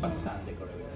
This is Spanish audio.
bastante coreografía.